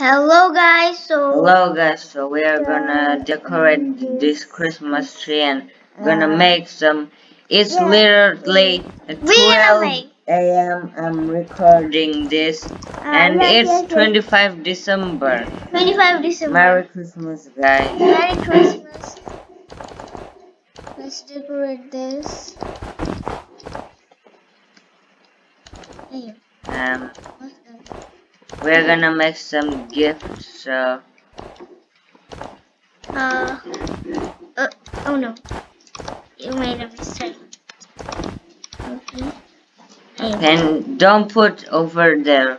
Hello guys, so Hello guys, so we are gonna decorate this Christmas tree and gonna make some. It's literally we 12 a.m. I'm recording this and it's 25 December. 25 December. Merry Christmas guys. Merry Christmas. Let's decorate this. Hey, Um? We're gonna make some gifts. So Uh, uh, oh no. You made a mistake. Okay. And don't put over there.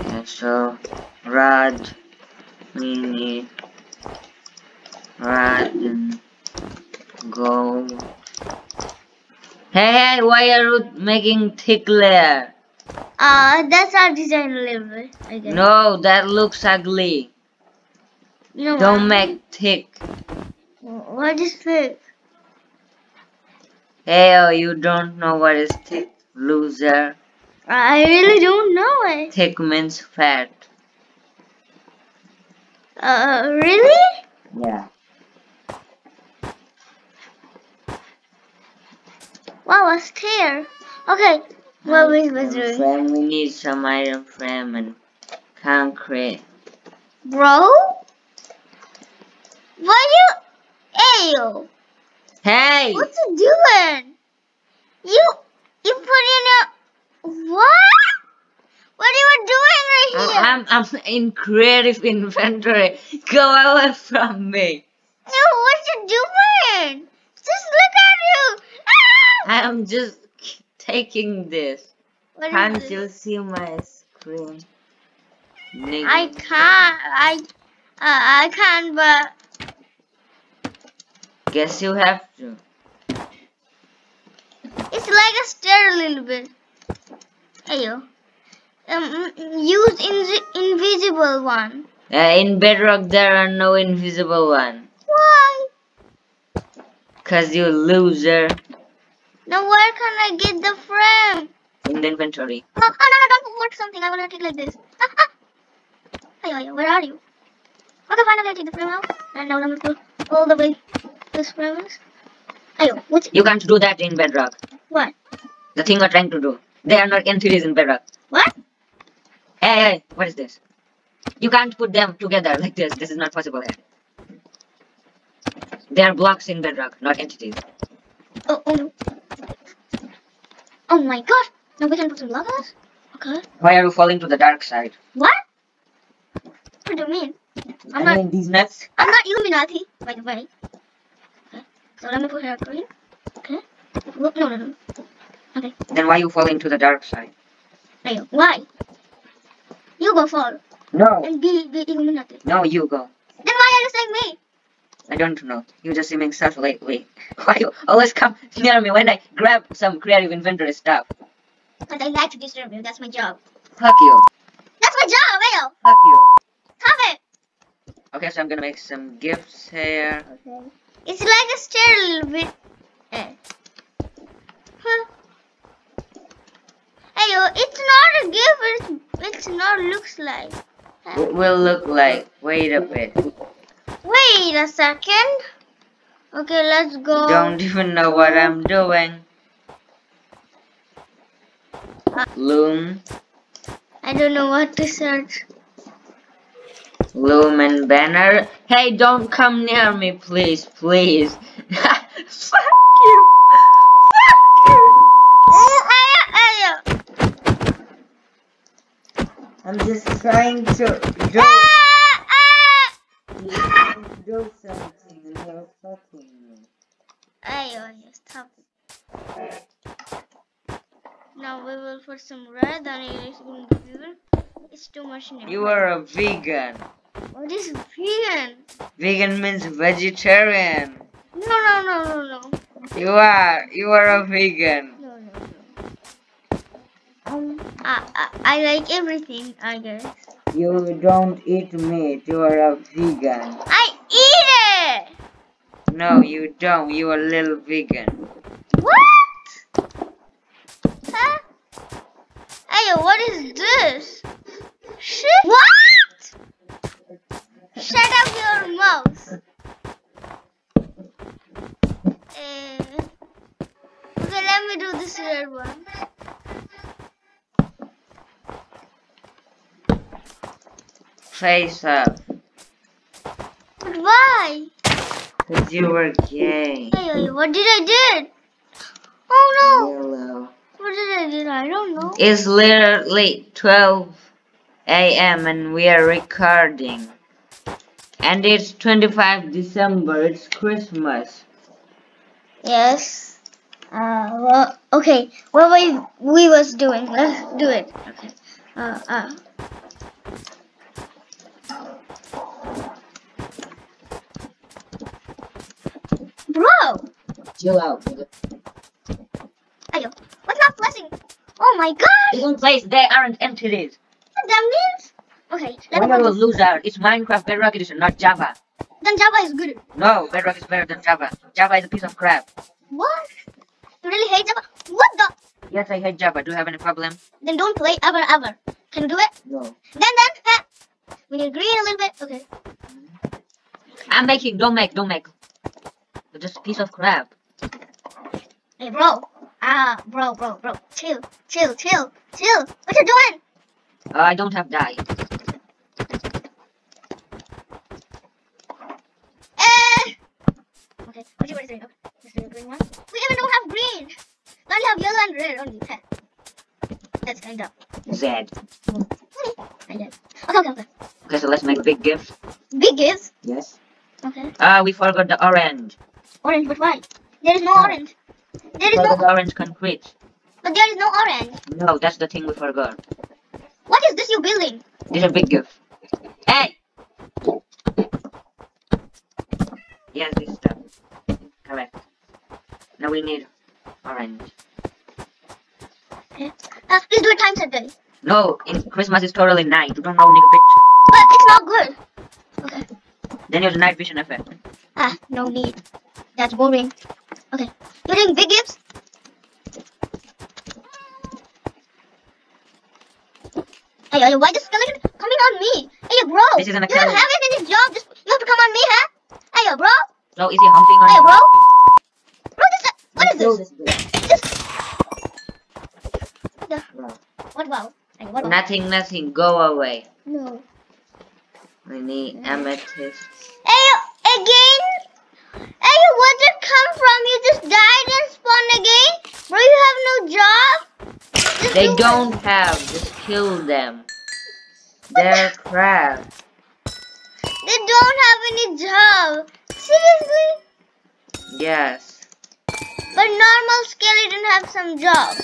Okay, so rod, mini, rod, and go. Hey, hey, why are you making thick layer? Uh, that's our design a little bit, I guess. No, that looks ugly. No, Don't make thick. What is thick? Hey, oh, you don't know what is thick, loser. I really don't know it. Thick means fat. Uh, really? Yeah. Wow, a stair. Okay, what we was Iron doing? we need some iron frame and concrete. Bro? What you... Ayo, Hey! what you doing? You... You put in a... What? What are you doing right here? I'm, I'm in creative inventory. Go away from me. Ew, what you doing? Just look at you. Ah! I'm just taking this. What Can't this? you see my screen? I can't. I... Uh, I can't, but... Guess you have to. It's like a stair a little bit. Ayo. Um, use in invisible one. Uh, in Bedrock there are no invisible one. Why? Cause you loser. Now where can I get the frame? In the inventory. Oh, oh no, no, don't work something. I want to take like this. Ah, ah. Ayo, ayo, where are you? Okay, finally I take the frame out. And now I'm to go all the way this frame is. Ayo, what's... You can't do that in Bedrock. What? The thing you're trying to do. They are not entities in Bedrock. What? Hey, hey, what is this? You can't put them together like this. This is not possible here. They are blocks in Bedrock, not entities. Oh, oh no. Oh my god. Now we can put some blockers? Okay. Why are you falling to the dark side? What? What do you mean? I'm I not... these nuts. I'm not Illuminati, by the way. Okay. So let me put her green. Okay. No, no, no. Okay. Then why are you falling to the dark side? You. Why? You go fall No. and be, be Illuminati. No, you go. Then why are you saying me? I don't know. You're just seeming such lately. Why you always come near me when I grab some creative inventory stuff? Because I like to disturb you. That's my job. Fuck you. That's my job, Ayo. Fuck you. Stop it. Okay, so I'm gonna make some gifts here. Okay. It's like a stair a little bit. Eh. Huh. Ayo, it's not a gift. It's, it's not looks like. It will look like. Wait a bit. Wait a second. Okay, let's go. Don't even know what I'm doing. Loom, I don't know what to search. loom and banner. Hey, don't come near me, please, please. Fuck you. Fuck you. Ayo, ayo. I'm just trying to do, ah. do something and you're fucking me. Ayo, ayo, stop it. Now we red and it is going to be It's too much. You are a vegan. What is vegan? Vegan means vegetarian. No, no, no, no, no. You are. You are a vegan. No, no, no. Um, I, I, I like everything, I guess. You don't eat meat. You are a vegan. I eat it! No, you don't. You are a little vegan. what is this? Shit. What? Shut up your mouse. Uh, eh. okay, let me do this red one. Face up. But why? Because you were gay. Hey, what did I do? Oh no! Yellow. What did I? I don't know. It's literally 12 a.m. and we are recording. And it's 25 December. It's Christmas. Yes. Uh, well, okay. What we we was doing? Let's do it. Okay. Uh, uh. Bro! Chill out. Ayo, what's not flashing? Oh my god! Different place. They aren't empty that means? Okay, let me What a loser. It's Minecraft Bedrock Edition, not Java. Then Java is good. No, Bedrock is better than Java. Java is a piece of crap. What? You really hate Java? What the? Yes, I hate Java. Do you have any problem? Then don't play ever ever. Can you do it? No. Then then, eh. We agree a little bit. Okay. I'm making. Don't make. Don't make. You're just a piece of crap. Hey, bro. Ah, bro, bro, bro. Chill, chill, chill, chill. What you doing? Uh, I don't have dye. Eh. Okay. What you want to doing? Okay. This is the green one. We even don't have green. We only have yellow and red only. Heh. That's kind of. Z. I did. Okay, okay, okay. Okay, so let's make big gift. Big gives. Yes. Okay. Ah, we forgot the orange. Orange, but why? There is no orange. There is no, orange concrete. but there is no orange. No, that's the thing we forgot. What is this you building? This is a big gift. Hey! Yes, this stuff. Correct. Now we need orange. Uh, please do a time set, guys. No, in Christmas is totally night. You don't know nigga bitch. But it's not good. Okay. Then you use night vision effect. Ah, no need. That's boring. Okay. You're doing big gifts? Hey, hey, why the skeleton coming on me? Hey, yo, bro. This is an you don't have it in this job. Just you have to come on me, huh? Hey, yo, bro. So is he humping on Hey, you? bro. Bro, this what is this? This. What the? What wow? Hey, what wow? Nothing, nothing. Go away. No. We need mm. amethyst. Hey, again? Hey, where did it come from? You just died and spawned again? Bro, you have no job? Just They do don't have. Just kill them. They're crap. They don't have any job. Seriously? Yes. But normal skeleton have some job.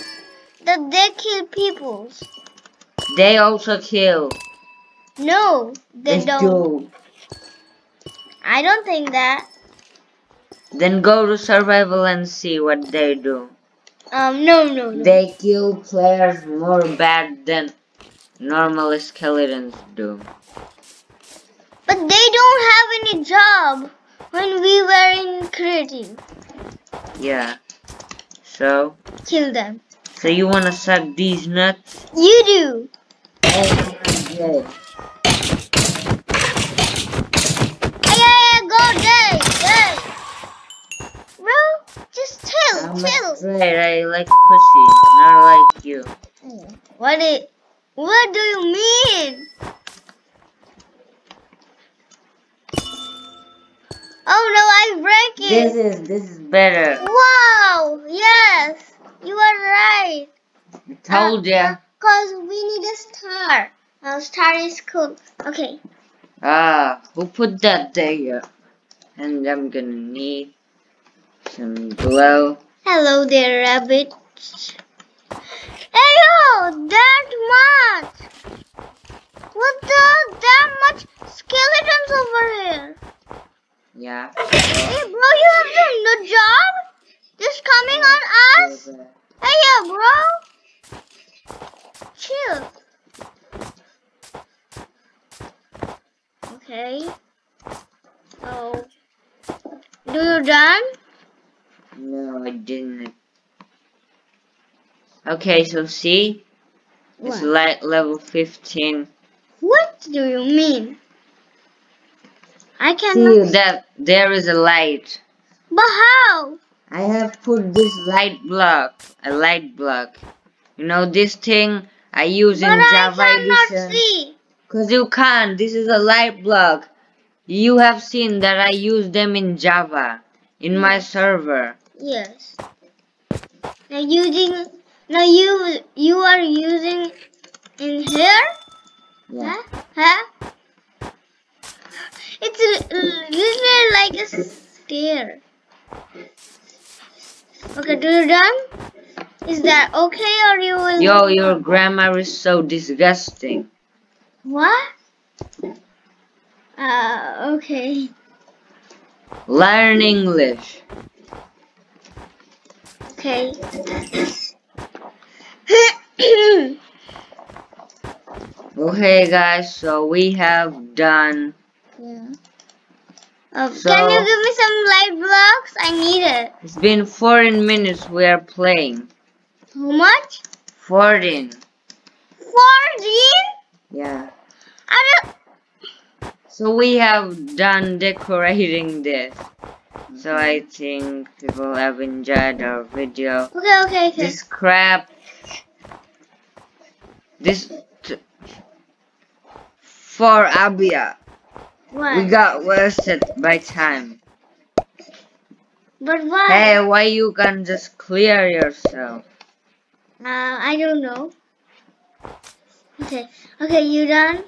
That they kill peoples. They also kill. No, they Yes, don't. do. I don't think that. Then go to survival and see what they do. Um, no, no, no. They kill players more bad than normal skeletons do. But they don't have any job when we were in creative. Yeah. So, Kill them. so you wanna suck these nuts? You do. Okay. Ay, ay, ay, go, day, day. Bro, just chill, I'm chill. afraid I like pussy, not like you. What it? What do you mean? Oh no, I break it. This is this is better. Wow, yes, you are right. I told ya. Cause we need a star. A star is cool. Okay. Ah, who put that there? And I'm gonna need some glow. Hello there, rabbit. Hey yo, that much. What the? That much skeletons over here. Yeah. Hey bro, you have done the job? Just coming on us? Hey yo, bro. Chill. Okay. So, do you done? I didn't. Okay, so see, it's What? like level 15. What do you mean? I cannot... See that there is a light. But how? I have put this light block, a light block. You know this thing I use But in I Java cannot Edition. see. Cause you can't. This is a light block. You have seen that I use them in Java in my server. Yes. Now using now you you are using in here? Yeah. Huh? Huh? It's literally like a stair. Okay, do you done? Is that okay or you will Yo, your grammar is so disgusting. What? Uh okay. Learn English. Okay. Okay, guys. So we have done. yeah. Uh, So- can you give me some light blocks? I need it. It's been 14 minutes we are playing. How much? 14. Fourteen? Yeah. I don't. So we have done decorating this. So I think people have enjoyed our video. Okay, okay, okay. This crap. This. For Abia. What? We got wasted by time. but why? Hey, why you can just clear yourself? Uh, I don't know. Okay, okay, you done?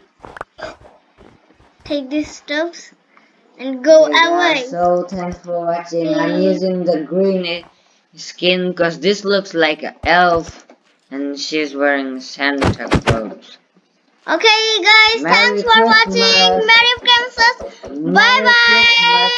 Take these stuffs and go away. so thanks for watching. I'm mm. using the green skin because this looks like an elf and she's wearing Santa clothes. Okay, guys, Merry thanks for watching. Christmas. Merry Christmas. Bye Merry bye.